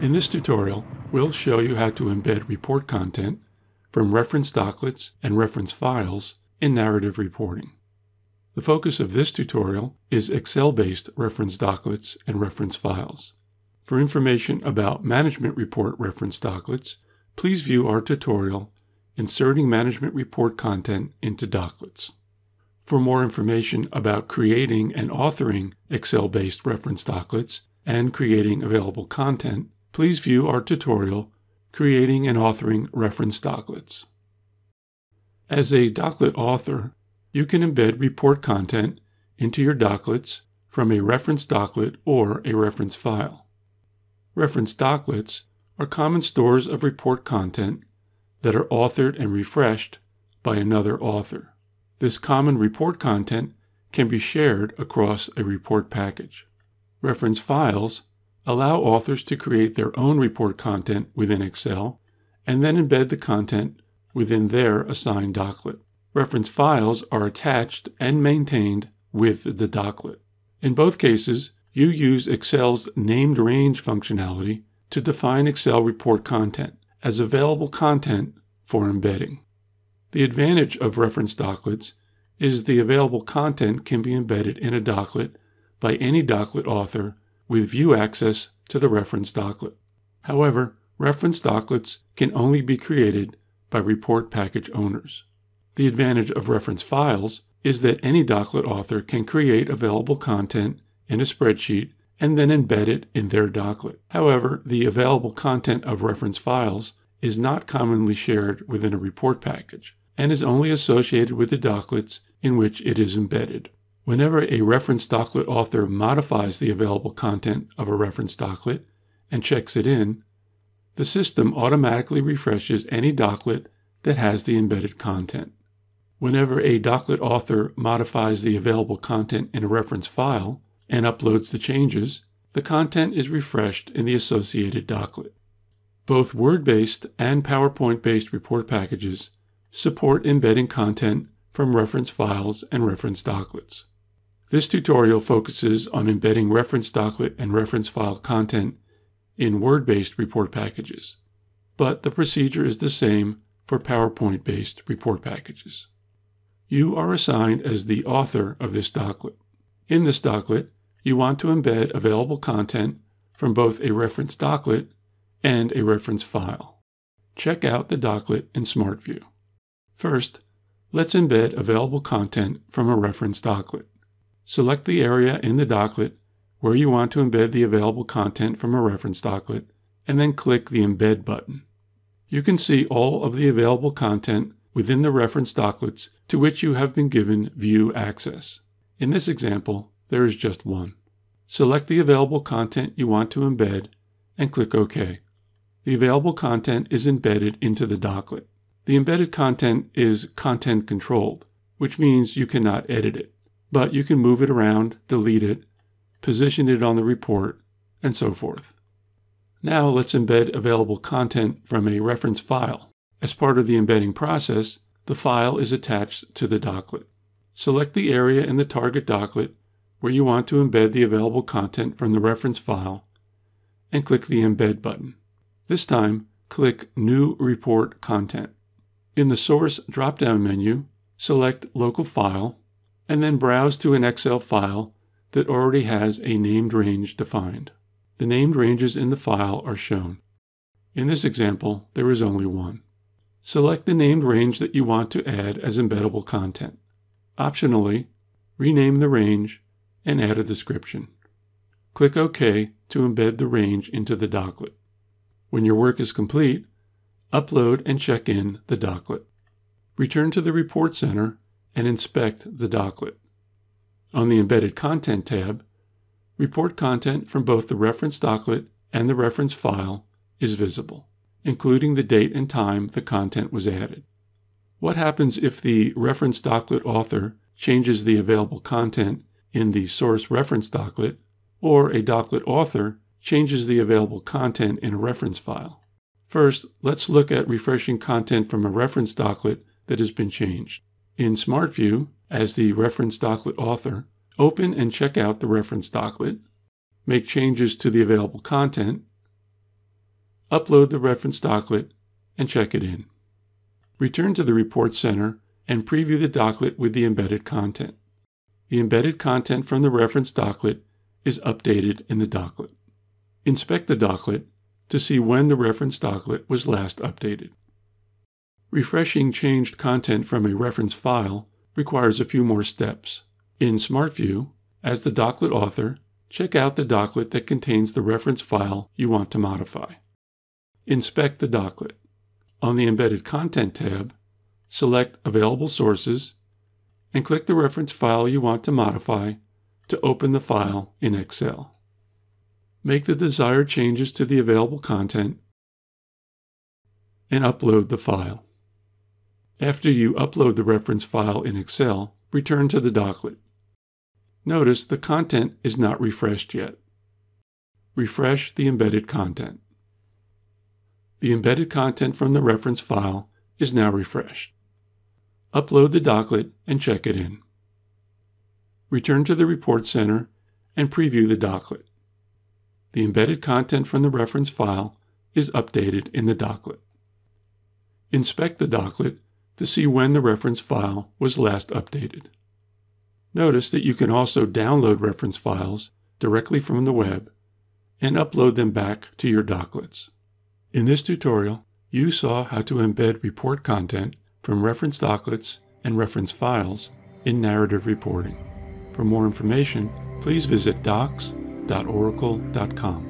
In this tutorial, we'll show you how to embed report content from reference doclets and reference files in narrative reporting. The focus of this tutorial is Excel-based reference doclets and reference files. For information about management report reference doclets, please view our tutorial Inserting Management Report Content into Doclets. For more information about creating and authoring Excel-based reference doclets and creating available content, please view our tutorial Creating and Authoring Reference Doclets. As a doclet author, you can embed report content into your doclets from a reference doclet or a reference file. Reference doclets are common stores of report content that are authored and refreshed by another author. This common report content can be shared across a report package. Reference files allow authors to create their own report content within Excel and then embed the content within their assigned doclet. Reference files are attached and maintained with the doclet. In both cases, you use Excel's named range functionality to define Excel report content as available content for embedding. The advantage of reference doclets is the available content can be embedded in a doclet by any doclet author with view access to the reference doclet. However, reference doclets can only be created by report package owners. The advantage of reference files is that any doclet author can create available content in a spreadsheet and then embed it in their doclet. However, the available content of reference files is not commonly shared within a report package and is only associated with the doclets in which it is embedded. Whenever a reference doclet author modifies the available content of a reference doclet and checks it in, the system automatically refreshes any doclet that has the embedded content. Whenever a doclet author modifies the available content in a reference file and uploads the changes, the content is refreshed in the associated doclet. Both Word-based and PowerPoint-based report packages support embedding content from reference files and reference doclets. This tutorial focuses on embedding reference doclet and reference file content in Word-based report packages, but the procedure is the same for PowerPoint-based report packages. You are assigned as the author of this doclet. In this doclet, you want to embed available content from both a reference doclet and a reference file. Check out the doclet in SmartView. First, let's embed available content from a reference doclet. Select the area in the doclet where you want to embed the available content from a reference doclet, and then click the Embed button. You can see all of the available content within the reference doclets to which you have been given view access. In this example, there is just one. Select the available content you want to embed and click OK the available content is embedded into the doclet. The embedded content is content controlled, which means you cannot edit it, but you can move it around, delete it, position it on the report, and so forth. Now let's embed available content from a reference file. As part of the embedding process, the file is attached to the doclet. Select the area in the target doclet where you want to embed the available content from the reference file and click the Embed button. This time, click New Report Content. In the Source drop-down menu, select Local File, and then browse to an Excel file that already has a named range defined. The named ranges in the file are shown. In this example, there is only one. Select the named range that you want to add as embeddable content. Optionally, rename the range and add a description. Click OK to embed the range into the doclet. When your work is complete, upload and check in the doclet. Return to the Report Center and inspect the doclet. On the Embedded Content tab, report content from both the reference doclet and the reference file is visible, including the date and time the content was added. What happens if the reference doclet author changes the available content in the source reference doclet, or a doclet author changes the available content in a reference file. First, let's look at refreshing content from a reference doclet that has been changed. In SmartView, as the reference doclet author, open and check out the reference doclet, make changes to the available content, upload the reference document, and check it in. Return to the Report Center and preview the document with the embedded content. The embedded content from the reference document is updated in the document. Inspect the document to see when the reference document was last updated. Refreshing changed content from a reference file requires a few more steps. In SmartView, as the document author, check out the document that contains the reference file you want to modify. Inspect the document. On the Embedded Content tab, select Available Sources and click the reference file you want to modify to open the file in Excel. Make the desired changes to the available content and upload the file. After you upload the reference file in Excel, return to the document. Notice the content is not refreshed yet. Refresh the embedded content. The embedded content from the reference file is now refreshed. Upload the document and check it in. Return to the Report Center and preview the document. The embedded content from the reference file is updated in the document. Inspect the document to see when the reference file was last updated. Notice that you can also download reference files directly from the web and upload them back to your doclets. In this tutorial, you saw how to embed report content from reference doclets and reference files in narrative reporting. For more information, please visit docs.oracle.com.